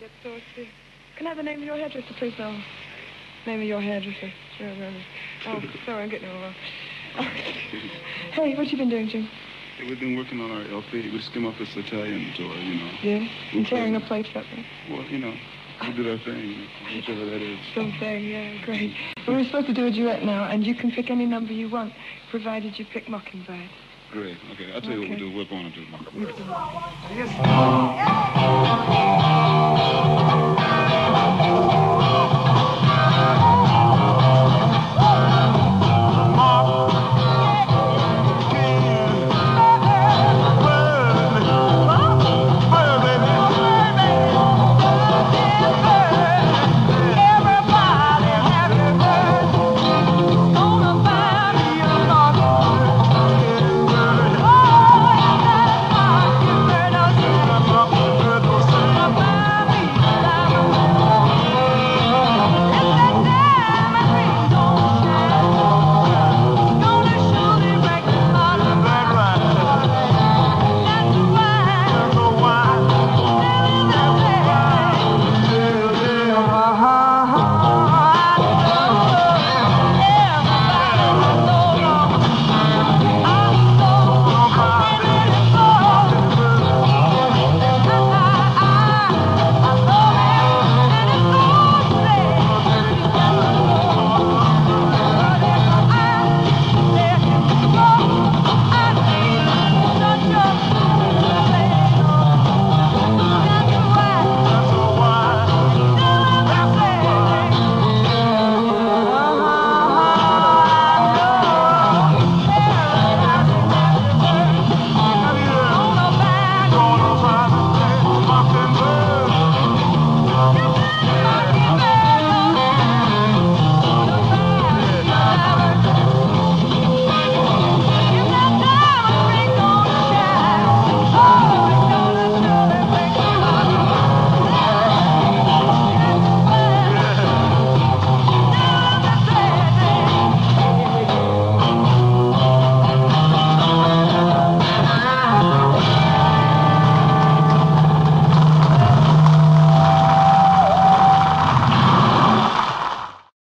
get. Can I have the name of your hairdresser, please, Bill? Name of your hairdresser. Sure. Oh, sorry, I'm getting it all wrong. hey, what you been doing, Jim? Hey, we've been working on our LP. We just came off this Italian tour, you know. Yeah? And tearing a plate up? Well, you know, we did our thing, whichever that is. Something, yeah, great. Well, we're supposed to do a duet now, and you can pick any number you want, provided you pick Mockingbird. Great. Okay, I'll tell you what we'll do. We're going to do. Mockingbird. Yes.